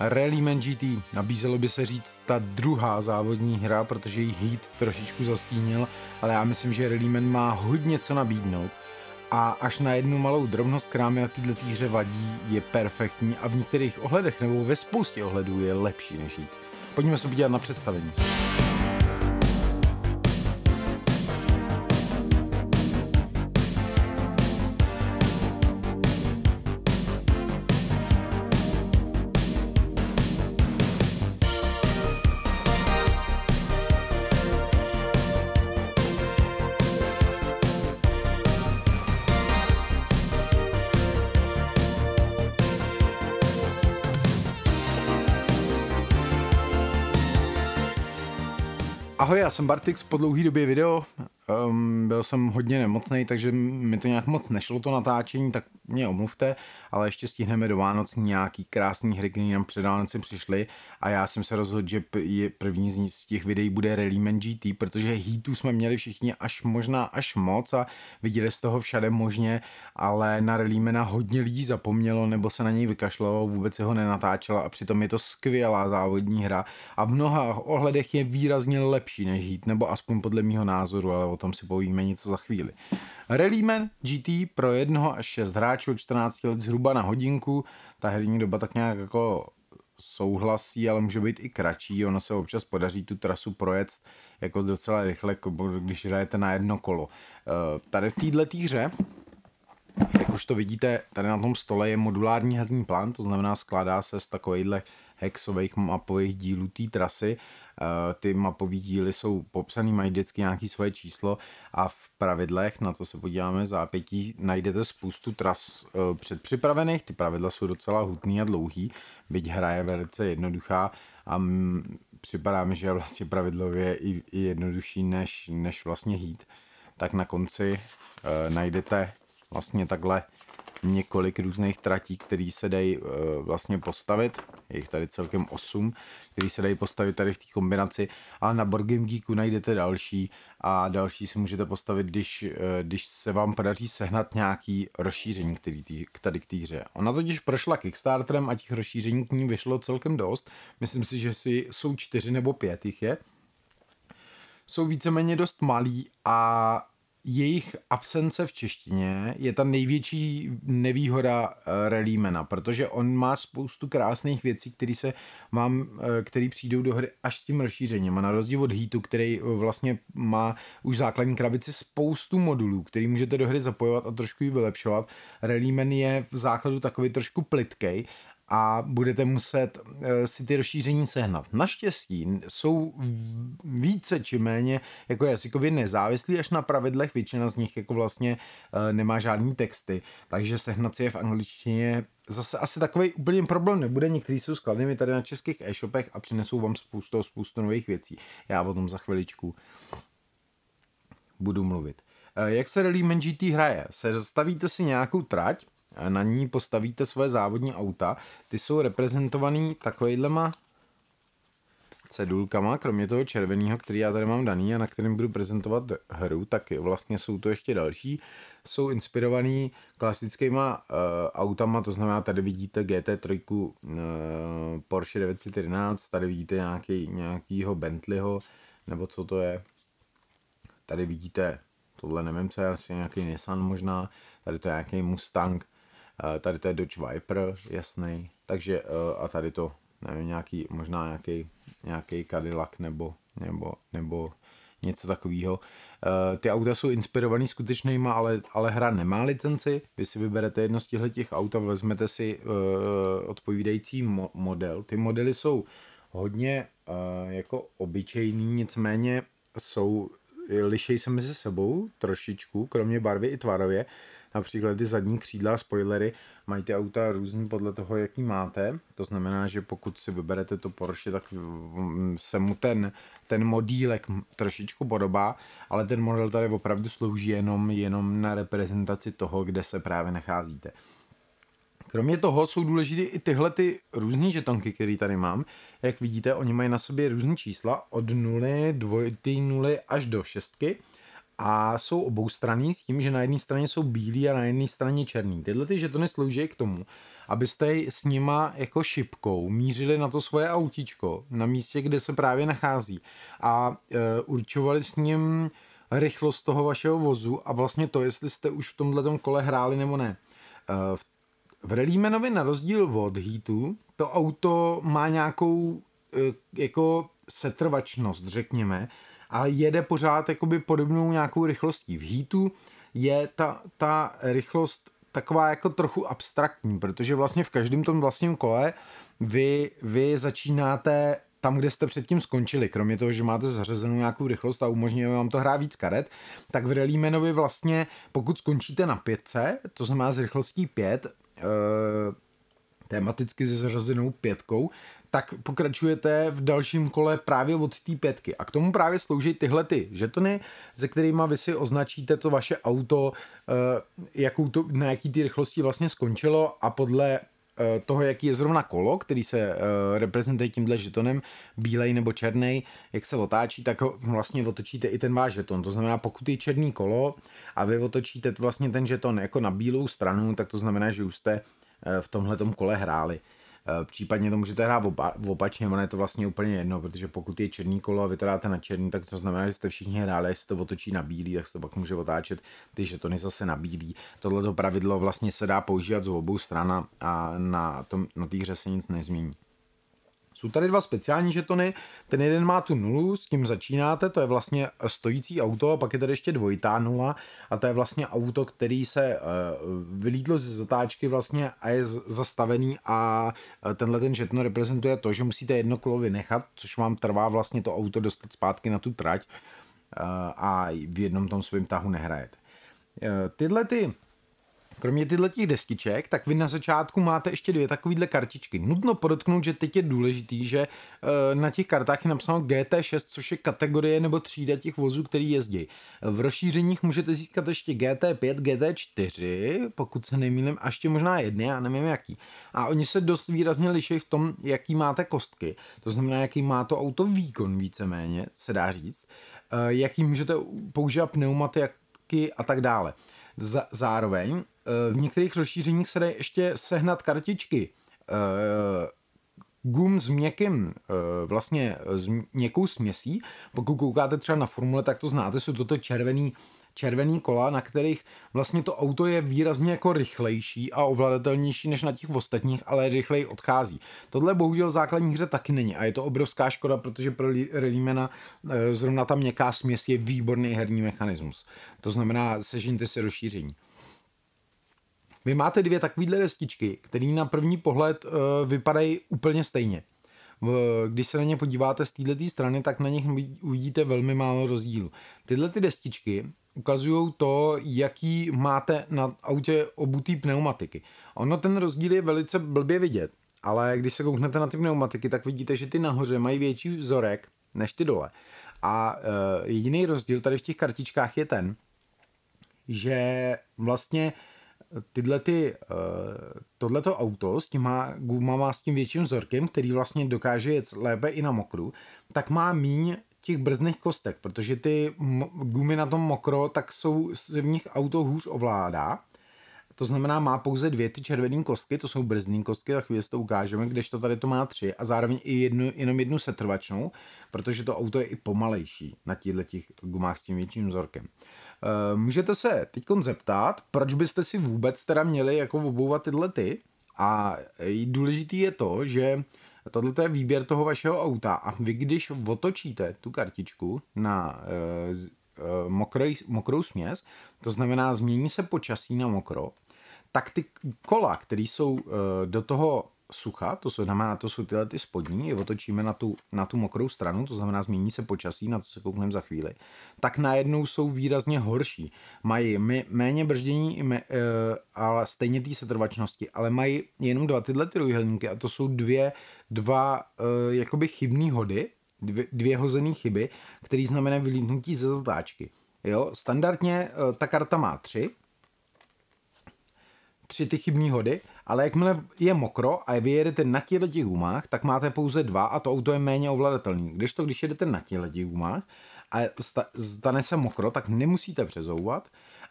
Rallyman GT nabízelo by se říct ta druhá závodní hra, protože jí Heat trošičku zastínil, ale já myslím, že Rallyman má hodně co nabídnout a až na jednu malou drobnost, která mi na této hře vadí, je perfektní a v některých ohledech nebo ve spoustě ohledů je lepší než Heat. Pojďme se podívat na představení. Jsem Bartix, po dlouhý době video. Um, byl jsem hodně nemocný, takže mi to nějak moc nešlo to natáčení, tak mě omluvte, ale ještě stihneme do Vánoc nějaký krásný hry, které nám před Vánoci přišly a já jsem se rozhodl, že je první z těch videí bude Rallyman GT, protože Heatu jsme měli všichni až možná až moc a viděli z toho všade možně, ale na Rallymana hodně lidí zapomnělo nebo se na něj vykašlalo, vůbec se ho nenatáčelo a přitom je to skvělá závodní hra a v mnoha ohledech je výrazně lepší než Heat, nebo aspoň podle mého názoru, ale o tom si povíme něco za chvíli. Rallyman GT pro jednoho až 6 hráčů 14 let zhruba na hodinku. Ta herní doba tak nějak jako souhlasí, ale může být i kratší. Ono se občas podaří tu trasu projet jako docela rychle, když hrajete na jedno kolo. Eh, tady v této hře jak už to vidíte, tady na tom stole je modulární herní plán, to znamená skládá se z takovýchhle hexových mapových dílů té trasy. Eh, ty mapové díly jsou popsané, mají vždycky nějaké svoje číslo a v pravidlech, na to se podíváme v zápětí, najdete spoustu tras eh, předpřipravených. Ty pravidla jsou docela hutný a dlouhý, byť hra je velice jednoduchá a připadá mi, že je vlastně pravidlově i, i jednodušší než, než vlastně hít. Tak na konci uh, najdete vlastně takhle několik různých tratí, které se dají uh, vlastně postavit. Je jich tady celkem 8, které se dají postavit tady v té kombinaci, ale na Board Game Geeku najdete další a další si můžete postavit, když, uh, když se vám podaří sehnat nějaký rozšíření který tý, tady k té hře. Ona totiž prošla Kickstarterem a těch rozšíření k ní vyšlo celkem dost. Myslím si, že si, jsou čtyři nebo pět jich je. Jsou víceméně dost malý a jejich absence v češtině je ta největší nevýhoda uh, Rallymana, protože on má spoustu krásných věcí, které se vám, uh, který přijdou do hry až s tím rozšířením. A na rozdíl od Heatu, který uh, vlastně má už základní krabici spoustu modulů, který můžete do hry zapojovat a trošku ji vylepšovat. Rallyman je v základu takový trošku plitkej a budete muset eh, si ty rozšíření sehnat. Naštěstí jsou více či méně jako jazykově nezávislí až na pravidlech, většina z nich jako vlastně eh, nemá žádný texty, takže sehnat si je v angličtině zase asi takový úplně problém nebude, některý jsou skladnými tady na českých e-shopech a přinesou vám spoustu, spoustu nových věcí. Já o tom za chviličku budu mluvit. Eh, jak se Rally GT hraje? Se zastavíte si nějakou trať, na ní postavíte svoje závodní auta. Ty jsou reprezentovaný takovýhlema cedulkama, kromě toho červeného, který já tady mám daný a na kterém budu prezentovat hru, tak vlastně jsou to ještě další. Jsou inspirovaný klasickýma uh, autama, to znamená, tady vidíte GT3 uh, eh, Porsche 911, tady vidíte nějaký, nějakýho Bentleyho, nebo co to je. Tady vidíte, tohle nevím, co je, asi nějaký Nissan možná, tady to je nějaký Mustang, tady to je Dodge Viper, jasný, takže e, a tady to, nevím, nějaký, možná nějaký, nějaký Cadillac nebo, nebo, nebo něco takového. E, ty auta jsou inspirovaný skutečnýma, ale, ale hra nemá licenci. Vy si vyberete jedno z těchto těch aut a vezmete si odpovídající mo- model. Ty modely jsou hodně jako obyčejný, nicméně jsou, lišejí se mezi sebou trošičku, kromě barvy i tvarově. Například ty zadní křídla, spoilery, mají ty auta různý podle toho, jaký máte. To znamená, že pokud si vyberete to Porsche, tak se mu ten, ten modílek trošičku podobá, ale ten model tady opravdu slouží jenom, jenom na reprezentaci toho, kde se právě nacházíte. Kromě toho jsou důležité i tyhle ty různé žetonky, které tady mám. Jak vidíte, oni mají na sobě různé čísla od 0, 2, 0 až do 6 a jsou obou strany s tím, že na jedné straně jsou bílí a na jedné straně černý. Tyhle ty žetony slouží k tomu, abyste s nima jako šipkou mířili na to svoje autíčko, na místě, kde se právě nachází a e, určovali s ním rychlost toho vašeho vozu a vlastně to, jestli jste už v tomhle kole hráli nebo ne. E, v Rallymanovi na rozdíl od Heatu, to auto má nějakou e, jako setrvačnost, řekněme, ale jede pořád jakoby podobnou nějakou rychlostí. V Heatu je ta, ta rychlost taková jako trochu abstraktní, protože vlastně v každém tom vlastním kole vy, vy začínáte tam, kde jste předtím skončili, kromě toho, že máte zařazenou nějakou rychlost a umožňuje vám to hrát víc karet, tak v Rallymanovi vlastně, pokud skončíte na pětce, to znamená s rychlostí 5, e, tematicky se zařazenou pětkou, tak pokračujete v dalším kole právě od té pětky. A k tomu právě slouží tyhle ty žetony, se kterými vy si označíte to vaše auto, eh, jakou to, na jaký ty rychlosti vlastně skončilo a podle eh, toho, jaký je zrovna kolo, který se uh, reprezentuje tímhle žetonem, bílej nebo černý, jak se otáčí, tak vlastně otočíte i ten váš žeton. To znamená, pokud je černý kolo a vy otočíte vlastně ten žeton jako na bílou stranu, tak to znamená, že už jste v tomhle kole hráli. Eh, případně to můžete hrát opa- opačně, ono je to vlastně úplně jedno, protože pokud je černý kolo a vy to dáte na černý, tak to znamená, že jste všichni hráli, jestli to otočí na bílý, tak se to pak může otáčet ty žetony zase na bílý. Tohle pravidlo vlastně se dá používat z obou stran a na, tom, na té hře se nic nezmění. Jsou tady dva speciální žetony, ten jeden má tu nulu, s tím začínáte, to je vlastně stojící auto a pak je tady ještě dvojitá nula a to je vlastně auto, který se uh, vylídlo ze zatáčky vlastně a je zastavený a eh, tenhle ten žeton reprezentuje to, že musíte jedno kolo vynechat, což vám trvá vlastně to auto dostat zpátky na tu trať uh, a v jednom tom svém tahu nehrajete. Tyhle ty Kromě tyhle těch destiček, tak vy na začátku máte ještě dvě takovéhle kartičky. Nutno podotknout, že teď je důležitý, že e, na těch kartách je napsáno GT6, což je kategorie nebo třída těch vozů, který jezdí. V rozšířeních můžete získat ještě GT5, GT4, pokud se nemýlím, a ještě možná jedny, já nevím jaký. A oni se dost výrazně liší v tom, jaký máte kostky. To znamená, jaký má to auto výkon víceméně, se dá říct. E, jaký můžete používat pneumatiky a tak dále. Zároveň eh, v některých rozšířeních se dají ještě sehnat kartičky eh, gum s měkkým, eh, vlastně s měkkou směsí. Pokud koukáte třeba na formule, tak to znáte, jsou toto červený červený kola, na kterých vlastně to auto je výrazně jako rychlejší a ovladatelnější než na těch ostatních, ale rychleji odchází. Tohle bohužel v základní hře taky není a je to obrovská škoda, protože pro Rallymana eh, zrovna ta měkká směs je výborný herní mechanismus. To znamená, sežíňte si rozšíření. Vy máte dvě takovéhle destičky, které na první pohled uh, vypadají úplně stejně. Když se na ně podíváte z této strany, tak na nich uvidíte velmi málo rozdílu. Tyhle ty destičky ukazují to, jaký máte na autě obutý pneumatiky. Ono ten rozdíl je velice blbě vidět, ale když se kouknete na ty pneumatiky, tak vidíte, že ty nahoře mají větší vzorek než ty dole. A e, jediný rozdíl tady v těch kartičkách je ten, že vlastně tyhle ty, uh, tohleto auto s těma gumama s tím větším vzorkem, který vlastně dokáže jet lépe i na mokru, tak má míň těch brzdných kostek, protože ty gumy na tom mokro, tak jsou se v nich auto hůř ovládá. To znamená, má pouze dvě ty červené kostky, to jsou brzdní kostky, za chvíli to ukážeme, kdežto tady to má tři a zároveň i jednu, jenom jednu setrvačnou, protože to auto je i pomalejší na těchto těch gumách s tím větším vzorkem. Můžete se teď zeptat, proč byste si vůbec teda měli jako obouvat tyhle ty? A důležitý je to, že Tohle je výběr toho vašeho auta. A vy když otočíte tu kartičku na uh, mokrý, mokrou směs, to znamená změní se počasí na mokro, tak ty kola, které jsou do toho sucha, to znamená, to jsou tyhle ty spodní, je otočíme na tu, na tu mokrou stranu, to znamená, změní se počasí, na to se koukneme za chvíli, tak najednou jsou výrazně horší. Mají méně brždění, uh, ale stejně té setrvačnosti, ale mají jenom dva tyhle ty trojuhelníky a to jsou dvě dva uh, jakoby chybný hody, dvě, dvě hozené chyby, které znamená vylítnutí ze zatáčky. Jo, standardně uh, ta karta má tři, tři ty chybní hody, ale jakmile je mokro a vy jedete na těchto těch gumách, tak máte pouze dva a to auto je méně ovladatelný. Když to, když jedete na těchto těch gumách a stane se mokro, tak nemusíte přezouvat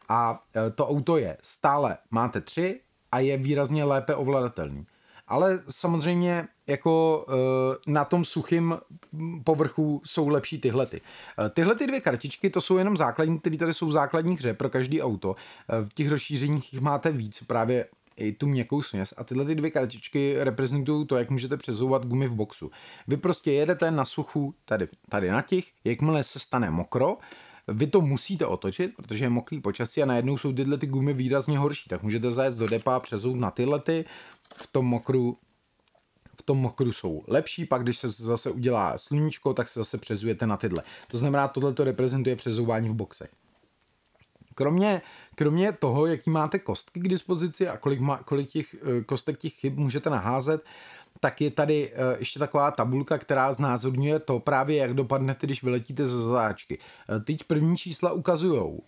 a e, to auto je stále, máte tři a je výrazně lépe ovladatelný. Ale samozřejmě jako e, na tom suchým povrchu jsou lepší tyhle. Ty. E, tyhle ty dvě kartičky, to jsou jenom základní, které tady jsou v základní hře pro každý auto. V těch rozšířeních máte víc, právě i tu měkkou směs a tyhle ty dvě kartičky reprezentují to, jak můžete přezouvat gumy v boxu. Vy prostě jedete na suchu tady, tady na těch, jakmile se stane mokro, vy to musíte otočit, protože je mokrý počasí a najednou jsou tyhle ty gumy výrazně horší, tak můžete zajet do depa, přezout na tyhle ty, v tom mokru v tom mokru jsou lepší, pak když se zase udělá sluníčko, tak se zase přezujete na tyhle. To znamená, tohle to reprezentuje přezouvání v boxech. Kromě, kromě toho, jaký máte kostky k dispozici a kolik, má, kolik těch eh, kostek těch chyb můžete naházet, tak je tady eh, ještě taková tabulka, která znázorňuje to právě, jak dopadnete, když vyletíte ze zatáčky. Eh, teď první čísla ukazují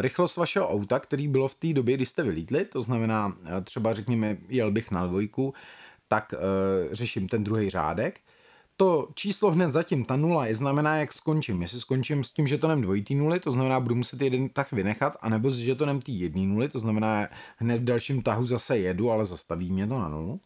rychlost vašeho auta, který bylo v té době, kdy jste vylítli, to znamená třeba řekněme, jel bych na dvojku, tak řeším ten druhý řádek to číslo hned zatím, ta nula, je znamená, jak skončím. Jestli skončím s tím žetonem dvojitý nuly, to znamená, budu muset jeden tah vynechat, anebo s žetonem tý jedný nuly, to znamená, hned v dalším tahu zase jedu, ale zastaví mě to na nulu.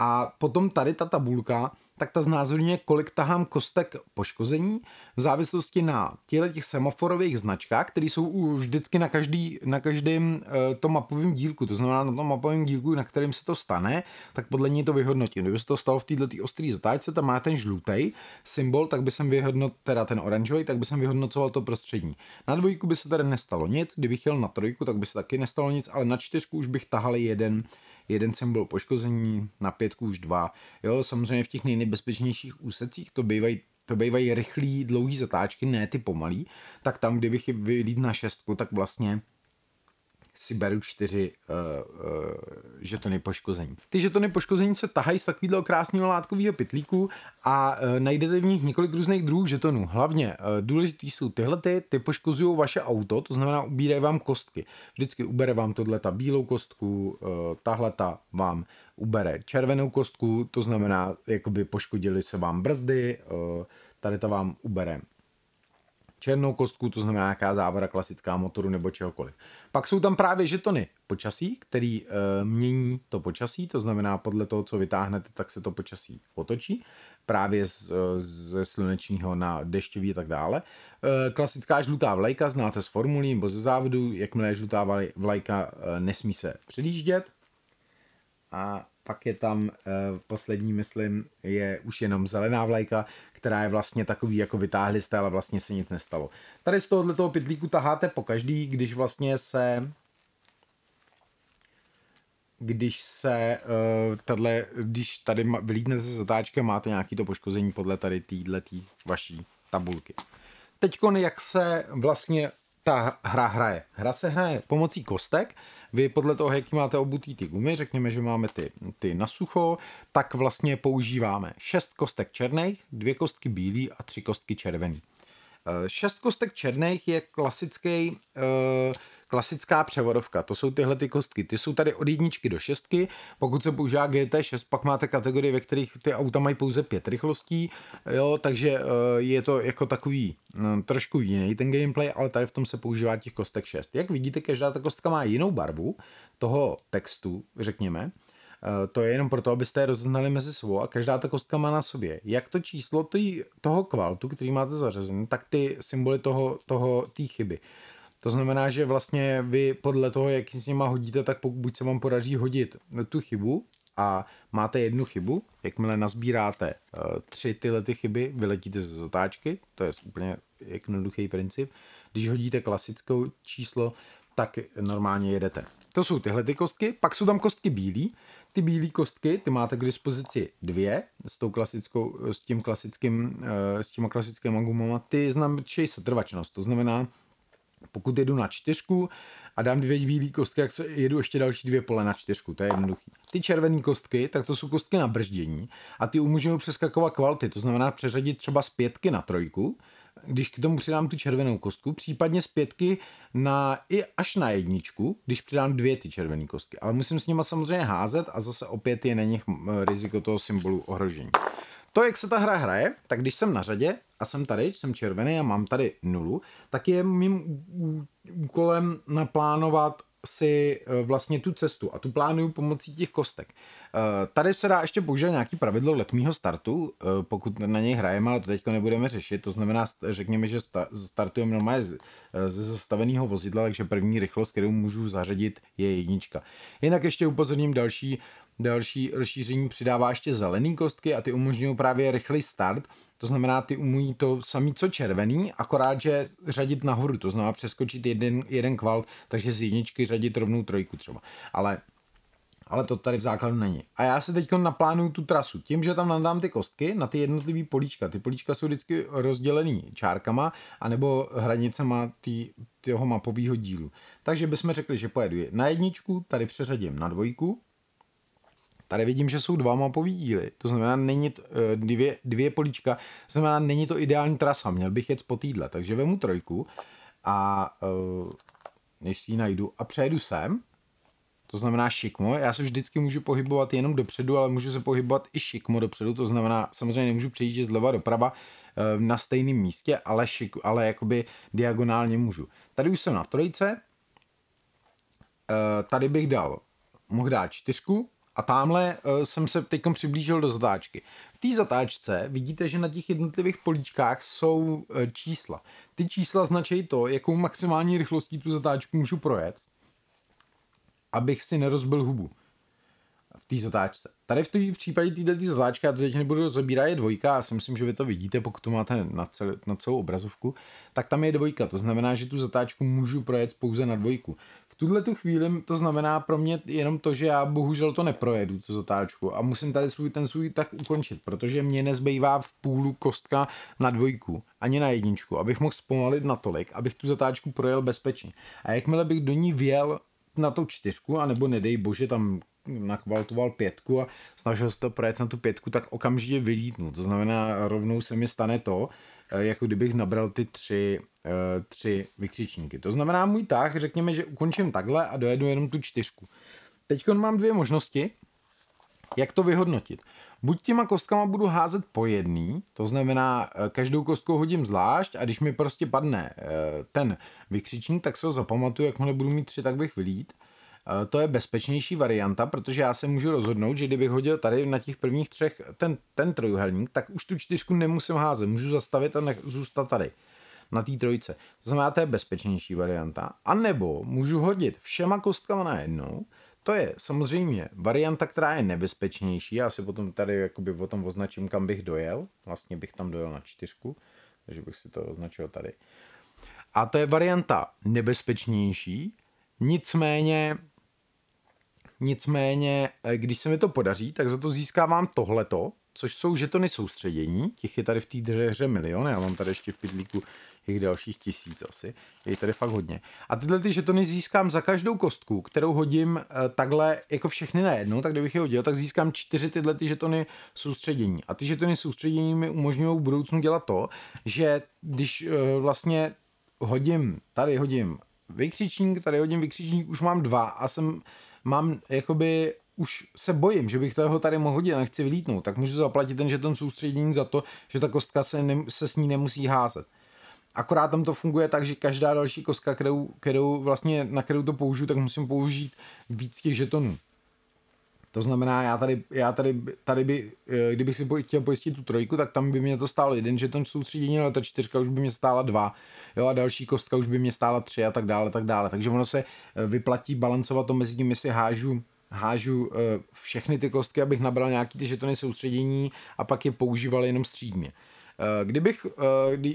A potom tady ta tabulka, tak ta znázorňuje, kolik tahám kostek poškození v závislosti na těchto těch semaforových značkách, které jsou už vždycky na, každý, na každém uh, tom mapovém dílku. To znamená na tom mapovém dílku, na kterém se to stane, tak podle něj to vyhodnotím. Kdyby se to stalo v této ostré zatáčce, tam má ten žlutý symbol, tak by jsem vyhodnotil, teda ten oranžový, tak by jsem vyhodnocoval to prostřední. Na dvojku by se tady nestalo nic, kdybych chtěl na trojku, tak by se taky nestalo nic, ale na čtyřku už bych tahal jeden jeden jsem byl poškození, na pětku už dva. Jo, samozřejmě v těch nejnebezpečnějších úsecích to bývají to bývají rychlý, dlouhý zatáčky, ne ty pomalý, tak tam, kdybych vylít na šestku, tak vlastně si beru čtyři uh, uh, žetony poškození. Ty žetony poškození se tahají z takového krásného látkového pytlíku a uh, najdete v nich několik různých druhů žetonů. Hlavně uh, důležitý jsou tyhle, ty, ty poškozují vaše auto, to znamená ubírají vám kostky. Vždycky ubere vám tohle ta bílou kostku, uh, tahle ta vám ubere červenou kostku, to znamená, jakoby poškodili se vám brzdy, uh, tady ta vám ubere černou kostku, to znamená nějaká závada klasická motoru nebo čehokoliv. Pak jsou tam právě žetony počasí, který e, mění to počasí, to znamená podle toho, co vytáhnete, tak se to počasí otočí, právě z, z slunečního na dešťový a tak dále. E, klasická žlutá vlajka, znáte z formulí nebo ze závodu, jakmile je žlutá vlajka, e, nesmí se předjíždět. A pak je tam e, poslední, myslím, je už jenom zelená vlajka, která je vlastně takový, jako vytáhli jste, ale vlastně se nic nestalo. Tady z tohohle toho pytlíku taháte po každý, když vlastně se když se uh, tato, když tady vylídnete se zatáčkem, máte nějaký to poškození podle tady téhle vaší tabulky. Teď jak se vlastně ta hra hraje. Hra se hraje pomocí kostek, vy podle toho, jaký máte obutý ty gumy, řekněme, že máme ty, ty na sucho, tak vlastně používáme šest kostek černých, dvě kostky bílý a tři kostky červený. Eh, šest kostek černých je klasický uh, klasická převodovka, to jsou tyhle ty kostky. Ty jsou tady od jedničky do šestky, pokud se používá GT6, pak máte kategorie, ve kterých ty auta mají pouze pět rychlostí, jo, takže uh, je to jako takový no, trošku jiný ten gameplay, ale tady v tom se používá těch kostek 6. Jak vidíte, každá ta kostka má jinou barvu toho textu, řekněme, to je jenom proto, abyste je rozeznali mezi sebou a každá ta kostka má na sobě jak to číslo tý, toho kvaltu, který máte zařazený, tak ty symboly toho, toho, té chyby. To znamená, že vlastně vy podle toho, jak s nima hodíte, tak pokud se vám podaří hodit tu chybu a máte jednu chybu, jakmile nazbíráte uh, tři tyhle ty chyby, vyletíte ze zatáčky, to je úplně jednoduchý princip. Když hodíte klasickou číslo, tak normálně jedete. To jsou tyhle ty kostky, pak jsou tam kostky bílé. Ty bílé kostky, ty máte k dispozici dvě s, tou klasickou, s tím klasickým, uh, s těma klasickými gumama. Ty znamenají setrvačnost, to znamená, pokud jedu na čtyřku a dám dvě bílé kostky, se jedu ještě další dvě pole na čtyřku, to je jednoduchý. Ty červené kostky, tak to jsou kostky na brždění a ty umožňují přeskakovat kvality, to znamená přeřadit třeba z pětky na trojku, když k tomu přidám tu červenou kostku, případně z pětky na, i až na jedničku, když přidám dvě ty červené kostky. Ale musím s nima samozřejmě házet a zase opět je na nich riziko toho symbolu ohrožení. To, jak se ta hra hraje, tak když jsem na řadě a jsem tady, jsem červený a mám tady nulu, tak je mým úkolem naplánovat si eh, vlastně tu cestu a tu plánuju pomocí těch kostek. Eh, tady se dá ještě použít nějaký pravidlo letmího startu, eh, pokud na něj hrajeme, ale to teďka nebudeme řešit. To znamená, řekněme, že startujeme normálně ze zastaveného vozidla, takže první rychlost, kterou můžu zařadit, je jednička. Jinak ještě upozorním další Další rozšíření přidává ještě zelený kostky a ty umožňují právě rychlý start. To znamená, ty umí to samý co červený, akorát, že řadit nahoru, to znamená přeskočit jeden, jeden kvalt, takže z jedničky řadit rovnou trojku třeba. Ale ale to tady v základu není. A já si teď naplánuju tu trasu. Tím, že tam nadám ty kostky na ty jednotlivé políčka. Ty políčka jsou vždycky rozdělený čárkama anebo hranicema tý, toho mapového dílu. Takže bychom řekli, že pojedu na jedničku, tady přeřadím na dvojku, Tady vidím, že jsou dva mapový díly, to znamená není to, eh, dvě, dvě políčka, to znamená není to ideální trasa, měl bych jet po týdle, takže vemu trojku a uh, než ji najdu a přejdu sem, to znamená šikmo, já se vždycky můžu pohybovat jenom dopředu, ale můžu se pohybovat i šikmo dopředu, to znamená samozřejmě nemůžu přejít zleva doprava uh, na stejném místě, ale, šik, ale jakoby diagonálně můžu. Tady už jsem na trojce, tady bych dal, mohl dát čtyřku, a tamhle uh, jsem se teď přiblížil do zatáčky. V té zatáčce vidíte, že na těch jednotlivých políčkách jsou uh, čísla. Ty čísla značí to, jakou maximální rychlostí tu zatáčku můžu projet, abych si nerozbil hubu v té zatáčce. Tady v, tý, v případě této zatáčky, já to teď nebudu rozebírat, je dvojka, já si myslím, že vy to vidíte, pokud to máte na, cel, na celou obrazovku, tak tam je dvojka, to znamená, že tu zatáčku můžu projet pouze na dvojku tuhle tu chvíli to znamená pro mě jenom to, že já bohužel to neprojedu, tu zatáčku a musím tady svůj, ten svůj tak ukončit, protože mě nezbývá v půlu kostka na dvojku, ani na jedničku, abych mohl zpomalit natolik, abych tu zatáčku projel bezpečně. A jakmile bych do ní vjel na tu čtyřku, anebo nedej bože tam nakvaltoval pětku a snažil se to projet na tu pětku, tak okamžitě vylítnu. To znamená, rovnou se mi stane to, jako kdybych nabral ty tři, uh, tři vykřičníky. To znamená můj tah, řekněme, že ukončím takhle a dojedu jenom tu čtyřku. Teď mám dvě možnosti, jak to vyhodnotit. Buď těma kostkama budu házet po jedný, to znamená eh, každou kostkou hodím zvlášť a když mi prostě padne ten vykřičník, tak se ho zapamatuju, jakmile budu mít tři, tak bych vylít. Eh, to je bezpečnější varianta, protože já se můžu rozhodnout, že kdybych hodil tady na těch prvních třech ten, ten trojuhelník, tak už tu čtyřku nemusím házet, můžu zastavit a nech, zůstat tady na té trojce. To znamená, to je bezpečnější varianta. A nebo můžu hodit všema kostkama na jednou, to je samozřejmě varianta, která je nebezpečnější. Já si potom tady jakoby potom označím, kam bych dojel. Vlastně bych tam dojel na čtyřku, takže bych si to označil tady. A to je varianta nebezpečnější, nicméně Nicméně, eh, když se mi to podaří, tak za to získávám tohleto, což jsou žetony soustředění, těch je tady v té hře milion, já mám tady ještě v pidlíku jich dalších tisíc asi, je tady fakt hodně. A tyhle ty žetony získám za každou kostku, kterou hodím eh, takhle jako všechny najednou, tak kdybych je hodil, tak získám čtyři tyhle ty žetony soustředění. A ty žetony soustředění mi umožňují v budoucnu dělat to, že když eh, vlastně hodím, tady hodím vykřičník, tady hodím vykřičník, už mám dva a jsem mám jakoby už se bojím, že bych toho tady mohl hodit a nechci vylítnout, tak můžu zaplatit ten žeton soustředění za to, že ta kostka se, ne, se s ní nemusí házet. Akorát tam to funguje tak, že každá další kostka, kterou, kterou vlastně, na kterou to použiju, tak musím použít víc těch žetonů. To znamená, já tady, já tady, tady by, eh, kdybych si chtěl pojistit tu trojku, tak tam by mě to stálo jeden žeton soustředění, ale ta čtyřka už by mě stála dva, jo, a další kostka už by mě stála tři a tak dále, tak dále. Takže ono se eh, vyplatí balancovat to mezi tím, jestli hážu hážu eh, všechny ty kostky, abych nabral nějaký ty žetony soustředění a pak je používal jenom střídně. Kdybych,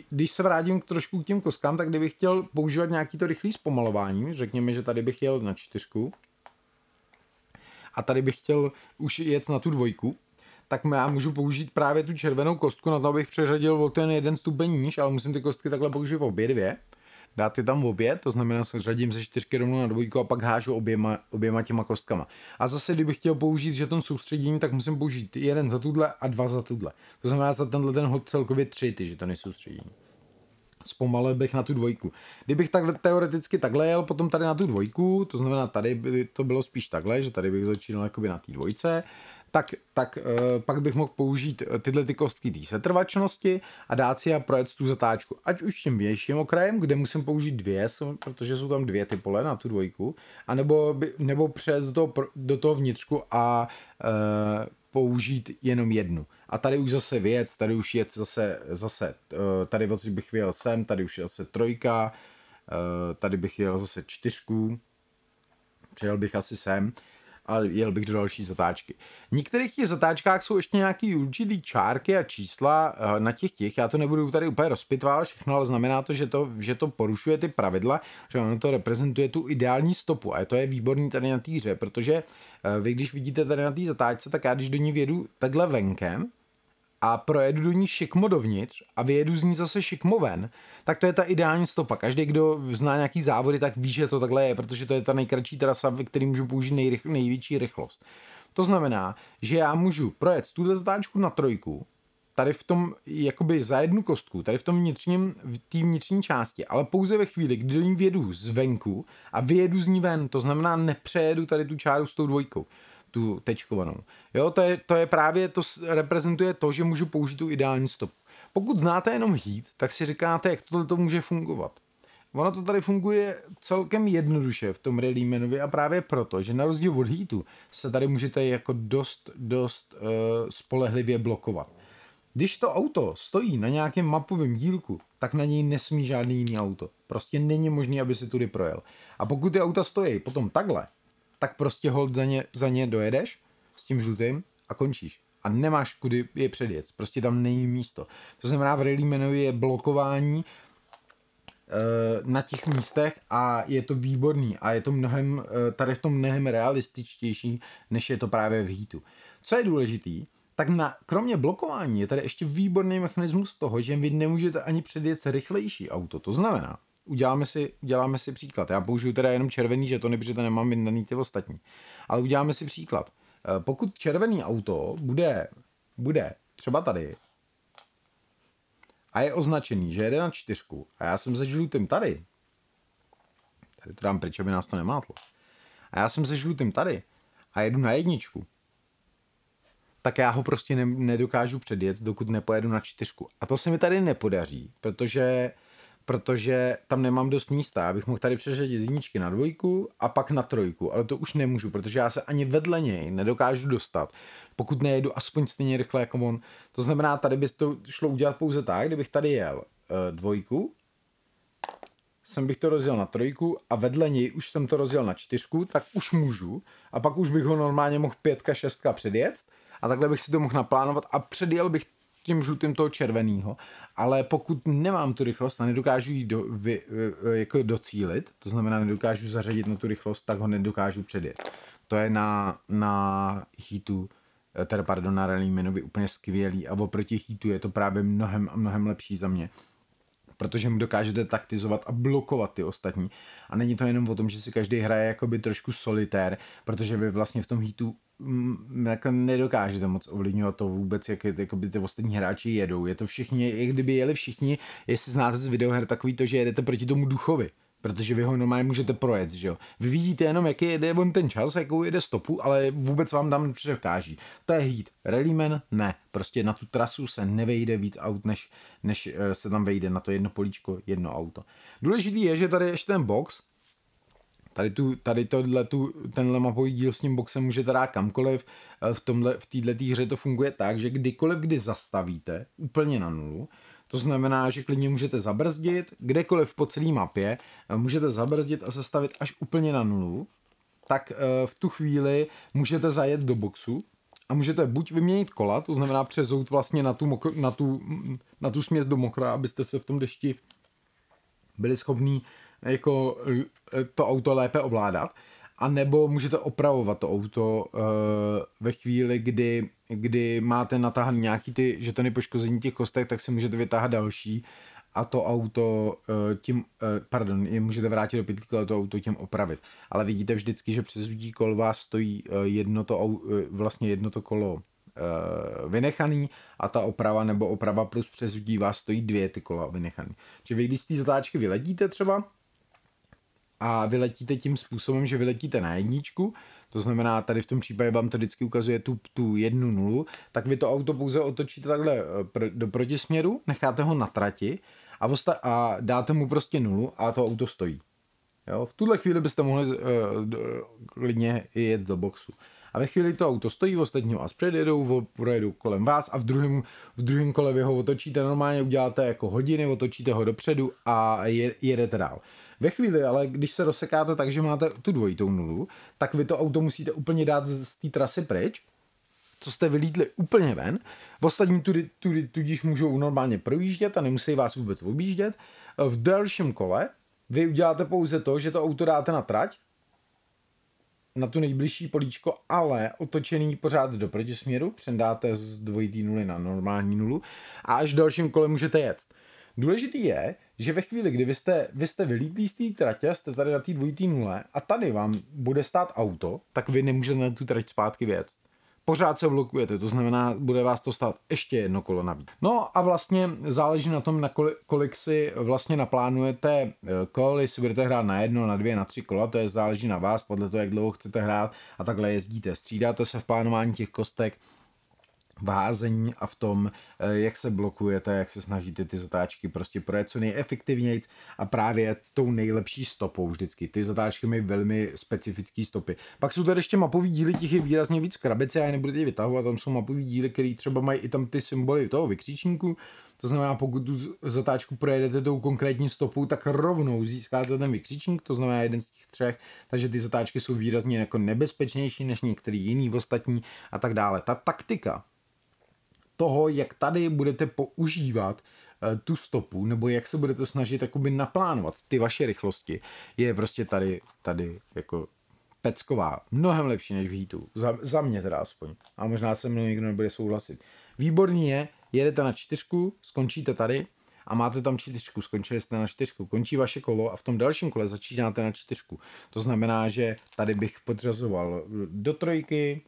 když se vrátím k trošku k těm kostkám, tak kdybych chtěl používat nějaký to rychlý zpomalování, řekněme, že tady bych jel na čtyřku, a tady bych chtěl už jet na tu dvojku, tak já můžu použít právě tu červenou kostku na to, abych přeřadil o ten jeden stupeň níž, ale musím ty kostky takhle použít v obě dvě. Dát je tam v obě, to znamená, že řadím ze čtyřky rovnou na dvojku a pak hážu oběma, oběma těma kostkama. A zase, kdybych chtěl použít že ten soustředění, tak musím použít jeden za tuhle a dva za tuhle. To znamená za tenhle ten hod celkově tři ty žetony soustředění zpomalil bych na tu dvojku. Kdybych takhle teoreticky takhle jel potom tady na tu dvojku, to znamená tady by to bylo spíš takhle, že tady bych začínal jakoby na té dvojce, tak, tak uh, pak bych mohl použít eh, tyhle ty kostky té setrvačnosti a dát si a projet tu zatáčku. Ať už tím větším okrajem, kde musím použít dvě, protože jsou tam dvě ty pole na tu dvojku, anebo, by, nebo přejet do toho, do toho vnitřku a uh, použít jenom jednu. A tady už zase věc, tady už je zase, zase tady bych vyjel sem, tady už je zase trojka, tady bych jel zase čtyřku, přijel bych asi sem a jel bych do další zatáčky. V některých těch zatáčkách jsou ještě nějaký určitý čárky a čísla eh, na těch těch, já to nebudu tady úplně rozpitvávat všechno, ale znamená to, že to, že to porušuje ty pravidla, že ono to reprezentuje tu ideální stopu a to je výborný tady na týře, protože eh, vy když vidíte tady na té zatáčce, tak já když do ní vědu takhle venkem, a projedu do ní šikmo dovnitř a vyjedu z ní zase šikmo ven, tak to je ta ideální stopa. Každý, kdo zná nějaký závody, tak ví, že to takhle je, protože to je ta nejkratší trasa, ve které můžu použít nejrych, největší rychlost. To znamená, že já můžu projet tuhle zatáčku na trojku, tady v tom, jakoby za jednu kostku, tady v tom vnitřním, v té vnitřní části, ale pouze ve chvíli, kdy do ní vědu zvenku a vyjedu z ní ven, to znamená nepřejedu tady tu čáru s tou dvojkou tu tečkovanou. Jo, to je, to je právě, to reprezentuje to, že můžu použít tu ideální stopu. Pokud znáte jenom heat, tak si říkáte, jak tohle to může fungovat. Ono to tady funguje celkem jednoduše v tom rally menovi a právě proto, že na rozdíl od heatu se tady můžete jako dost, dost uh, spolehlivě blokovat. Když to auto stojí na nějakém mapovém dílku, tak na něj nesmí žádný jiný auto. Prostě není možné, aby se tudy projel. A pokud ty auta stojí potom takhle, tak prostě hold za ně, za ně dojedeš s tím žlutým a končíš. A nemáš kudy je předjet. Prostě tam není místo. To znamená, v rally menu je blokování eh, na těch místech a je to výborný a je to mnohem, eh, tady v tom mnohem realističtější, než je to právě v heatu. Co je důležitý, tak na, kromě blokování je tady ještě výborný mechanismus toho, že vy nemůžete ani předjet rychlejší auto. To znamená, uděláme si, uděláme si příklad. Já použiju teda jenom červený žetony, protože to nemám vydaný ty ostatní. Ale uděláme si příklad. Eh, pokud červený auto bude, bude třeba tady a je označený, že jede na čtyřku a já jsem se žlutým tady, tady to dám pryč, aby nás to nemátlo, a já jsem se žlutým tady a jedu na jedničku, tak já ho prostě ne, nedokážu předjet, dokud nepojedu na čtyřku. A to se mi tady nepodaří, protože protože tam nemám dost místa. Já bych mohl tady přeřadit jedničky na dvojku a pak na trojku, ale to už nemůžu, protože já se ani vedle něj nedokážu dostat, pokud nejedu aspoň stejně rychle jako on. To znamená, tady by to šlo udělat pouze tak, kdybych tady jel uh, dvojku, jsem bych to rozjel na trojku a vedle něj už jsem to rozjel na čtyřku, tak už můžu a pak už bych ho normálně mohl pětka, šestka předjet a takhle bych si to mohl naplánovat a předjel bych tím žlutým toho červeného, ale pokud nemám tu rychlost a nedokážu ji do, vy, jako docílit, to znamená nedokážu zařadit na tu rychlost, tak ho nedokážu předjet. To je na, na heatu, teda pardon, na rally menovi úplně skvělý a oproti heatu je to právě mnohem a mnohem lepší za mě protože mu dokážete taktizovat a blokovat ty ostatní. A není to jenom o tom, že si každý hraje jakoby trošku solitér, protože vy vlastně v tom heatu jako nedokážete moc ovlivňovat to vůbec, jak jakoby ty ostatní hráči jedou. Je to všichni, jak kdyby jeli všichni, jestli znáte z videoher takový to, že jedete proti tomu duchovi protože vy ho normálně můžete projet, že jo. Vy vidíte jenom, jaký jede on ten čas, jakou jede stopu, ale vůbec vám tam překáží. To je heat. Rallyman ne. Prostě na tu trasu se nevejde víc aut, než, než eh, se tam vejde na to jedno políčko, jedno auto. Důležitý je, že tady ještě ten box, Tady, tu, tady tohle, tu, tenhle mapový díl s tím boxem můžete dát kamkoliv. Eh, v, tomhle, v této hře to funguje tak, že kdykoliv, kdy zastavíte úplně na nulu, to znamená, že klidně můžete zabrzdit kdekoliv po celé mapě, eh, můžete zabrzdit a zastavit až úplně na nulu, tak eh, v tu chvíli můžete zajet do boxu a můžete buď vyměnit kola, to znamená přezout vlastně na tu, mokr, na tu, na tu směs do mokra, abyste se v tom dešti byli schopní jako eh, to auto lépe ovládat, a nebo můžete opravovat to auto uh, ve chvíli, kdy, kdy máte natáhaný nějaký ty žetony poškození těch kostek, tak si můžete vytáhat další a to auto uh, tím, uh, pardon, je můžete vrátit do pytlíku a to auto tím opravit. Ale vidíte vždycky, že přes kol vás stojí jedno to, vlastně jedno to kolo vynechaný a ta oprava nebo oprava plus přezudí vás stojí dvě ty kola vynechaný. Čiže vy když z té zatáčky vyletíte třeba, a vyletíte tím způsobem, že vyletíte na jedničku, to znamená, tady v tom případě vám to vždycky ukazuje tu, tu jednu nulu, tak vy to auto pouze otočíte takhle eh, do protisměru, necháte ho na trati a, vosta- a dáte mu prostě nulu a to auto stojí. Jo? V tuhle chvíli byste mohli uh, klidně jet do boxu. A ve chvíli to auto stojí, ostatní vás předjedou, projedou kolem vás a v druhém, v druhém kole vy ho otočíte normálně, uděláte jako hodiny, otočíte ho dopředu a je, jedete dál. Ve chvíli, ale když se rozsekáte tak, že máte tu dvojitou nulu, tak vy to auto musíte úplně dát z té trasy pryč, co jste vylítli úplně ven. V ostatní tudy, tudy, tudíž můžou normálně projíždět a nemusí vás vůbec objíždět. V dalším kole vy uděláte pouze to, že to auto dáte na trať, na tu nejbližší políčko, ale otočený pořád do protisměru, předáte z dvojitý nuly na normální nulu a až v dalším kole můžete jet. Důležitý je, že ve chvíli, kdy vy jste, vy jste vylítlí z té tratě, jste tady na té dvojitý nule a tady vám bude stát auto, tak vy nemůžete na tu trať zpátky věc pořád se blokujete, to znamená, bude vás to stát ještě jedno kolo navíc. No a vlastně záleží na tom, na kolik, kolik si vlastně naplánujete eh, kol, jestli budete hrát na jedno, na dvě, na tři kola, to je záleží na vás, podle toho, jak dlouho chcete hrát a takhle jezdíte. Střídáte se v plánování těch kostek, vázení a v tom, eh, jak se blokujete, jak se snažíte ty zatáčky prostě projet co nejefektivněji a právě tou nejlepší stopou vždycky. Ty zatáčky mají velmi specifické stopy. Pak jsou tady ještě mapový díly, těch je výrazně víc v krabici, já je nebudu tady vytahovat, tam jsou mapový díly, které třeba mají i tam ty symboly toho vykřičníku, to znamená, pokud tu zatáčku projedete tou konkrétní stopu, tak rovnou získáte ten vykřičník, to znamená jeden z těch třech, takže ty zatáčky jsou výrazně jako nebezpečnější než některý jiný ostatní a tak dále. Ta taktika toho, jak tady budete používat eh, tu stopu, nebo jak se budete snažit jakoby naplánovat ty vaše rychlosti, je prostě tady, tady jako pecková. Mnohem lepší než v heatu. Za, za mě teda aspoň. A možná se mnou někdo nebude souhlasit. Výborný je, jedete na čtyřku, skončíte tady a máte tam čtyřku, skončili jste na čtyřku, končí vaše kolo a v tom dalším kole začínáte na čtyřku. To znamená, že tady bych podřazoval do trojky,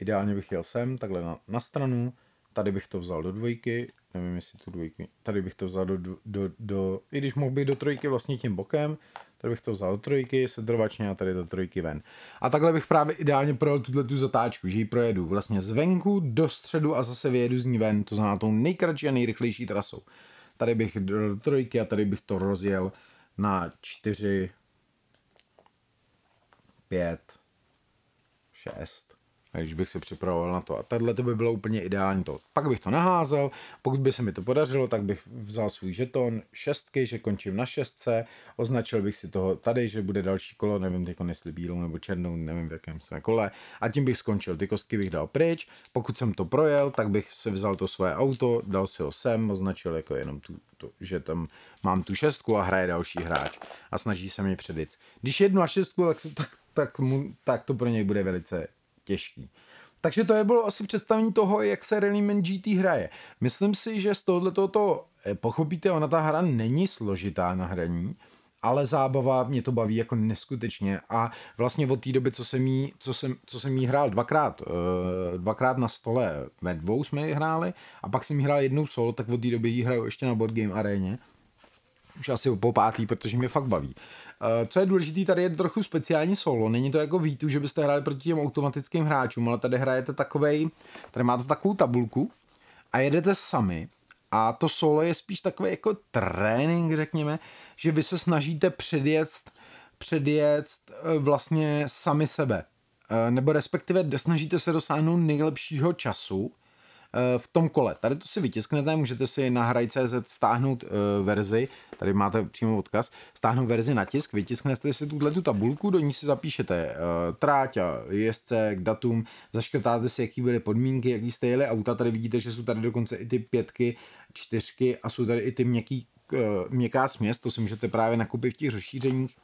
Ideálně bych jel sem, takhle na, na stranu, tady bych to vzal do dvojky, nevím jestli tu dvojky, tady bych to vzal do, do, do, i když mohl být do trojky vlastně tím bokem, tady bych to vzal do trojky, sedrovačně a tady do trojky ven. A takhle bych právě ideálně projel tuhle tu zatáčku, že ji projedu vlastně zvenku do středu a zase vyjedu z ní ven, to znamená tou nejkratší a nejrychlejší trasou. Tady bych do trojky a tady bych to rozjel na čtyři, pět, šest, když bych se připravoval na to. A tahle to by bylo úplně ideální to. Pak bych to naházel, pokud by se mi to podařilo, tak bych vzal svůj žeton šestky, že končím na šestce, označil bych si toho tady, že bude další kolo, nevím teď jestli bílou nebo černou, nevím v jakém jsme kole, a tím bych skončil. Ty kostky bych dal pryč, pokud jsem to projel, tak bych si vzal to své auto, dal si ho sem, označil jako jenom tu, tu že tam mám tu šestku a hraje další hráč a snaží se mě předit. Když jednu a šestku, tak, tak, tak, mu, tak to pro něj bude velice těžký. Takže to je bylo asi představení toho, jak se Rallyman GT hraje. Myslím si, že z tohohle toho eh, pochopíte, ona ta hra není složitá na hraní, ale zábava mě to baví jako neskutečně a vlastně od té doby, co jsem jí, co jsem, co jsem jí hrál dvakrát, uh, dvakrát na stole, ve dvou jsme ji hráli a pak jsem jí hrál jednou solo, tak od té doby ji hraju ještě na Board Game aréně. Už asi po pátý, protože mě fakt baví. Eh, co je důležité, tady je trochu speciální solo. Není to jako vítu, že byste hráli proti těm automatickým hráčům, ale tady hrajete takovej, tady máte takovou tabulku a jedete sami. A to solo je spíš takový jako trénink, řekněme, že vy se snažíte předjet, předjet eh, vlastně sami sebe. Eh, nebo respektive snažíte se dosáhnout nejlepšího času v tom kole. Tady to si vytisknete, můžete si na hraj.cz stáhnout uh, verzi, tady máte přímo odkaz, stáhnout verzi na tisk, vytisknete si tuhle tu tabulku, do ní si zapíšete uh, tráť a jezdce, datum, zaškrtáte si, jaký byly podmínky, jaký jste jeli auta, tady vidíte, že jsou tady dokonce i ty pětky, čtyřky a jsou tady i ty měkký, měkká směs, to si můžete právě nakoupit v těch rozšířeních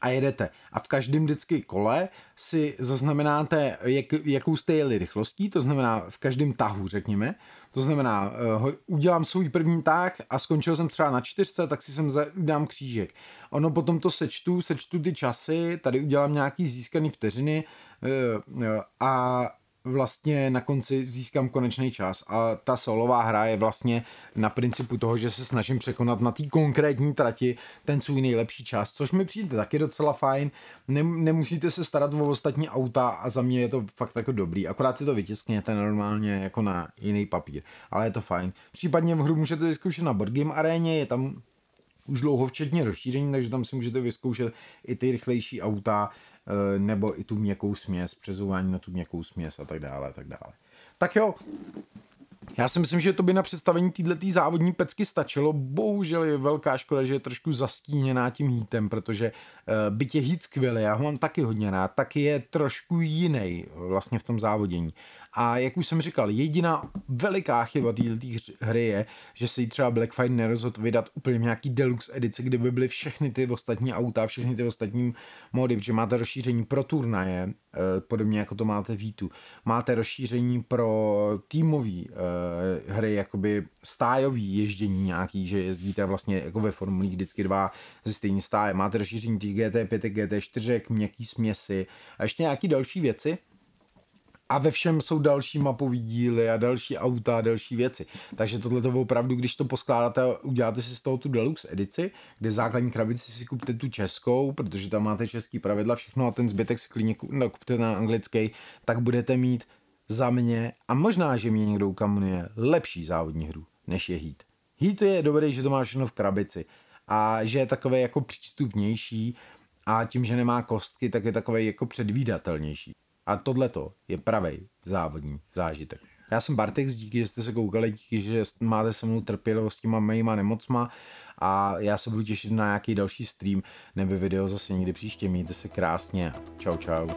a jedete. A v každém vždycky kole si zaznamenáte, jak, jakou jste jeli rychlostí, to znamená v každém tahu, řekněme. To znamená, uh, udělám svůj první tah a skončil jsem třeba na čtyřce, tak si sem dám křížek. Ono potom to sečtu, sečtu ty časy, tady udělám nějaký získaný vteřiny uh, uh, a vlastně na konci získám konečný čas a ta solová hra je vlastně na principu toho, že se snažím překonat na té konkrétní trati ten svůj nejlepší čas, což mi přijde taky docela fajn. Nem, nemusíte se starat o ostatní auta a za mě je to fakt jako dobrý, akorát si to vytiskněte normálně jako na jiný papír, ale je to fajn. Případně v hru můžete vyzkoušet na Board Game aréně, je tam už dlouho včetně rozšíření, takže tam si můžete vyzkoušet i ty rychlejší auta, nebo i tu měkkou směs, přezování na tu měkkou směs a tak dále, a tak dále. Tak jo, já si myslím, že to by na představení této závodní pecky stačilo. Bohužel je velká škoda, že je trošku zastíněná tím hítem, protože uh, byť je hít skvělý, já ho mám taky hodně rád, taky je trošku jiný vlastně v tom závodění. A jak už jsem říkal, jediná veliká chyba této hry je, že se jí třeba Blackfire nerozhodl vydat úplně nějaký deluxe edice, kde by byly všechny ty ostatní auta, všechny ty ostatní mody, protože máte rozšíření pro turnaje, eh, podobně jako to máte v Heatu. Máte rozšíření pro týmové eh, hry, jakoby stájový ježdění nějaký, že jezdíte vlastně jako ve formulích vždycky dva ze stejné stáje. Máte rozšíření těch GT5, GT4, měkký směsi a ještě nějaký další věci a ve všem jsou další mapový díly a další auta a další věci. Takže tohle to opravdu, když to poskládáte, uděláte si z toho tu deluxe edici, kde základní krabici si kupte tu českou, protože tam máte český pravidla, všechno a ten zbytek si klidně kupte na anglický, tak budete mít za mě, a možná, že mě někdo ukamuje, lepší závodní hru, než je Heat. Heat je dobrý, že to má všechno v krabici a že je takové jako přístupnější a tím, že nemá kostky, tak je takový jako předvídatelnější. A tohleto je pravý závodní zážitek. Já jsem Bartex, díky, že jste se koukali, díky, že máte se mnou trpělivost s těma mýma nemocma a já se budu těšit na nějaký další stream nebo video zase někdy příště. Mějte se krásně. Čau, čau.